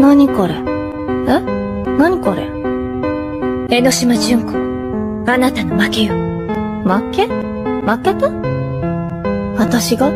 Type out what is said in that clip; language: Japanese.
何これ？え？何これ？江ノ島純子、あなたの負けよ。負け？負けた？私が？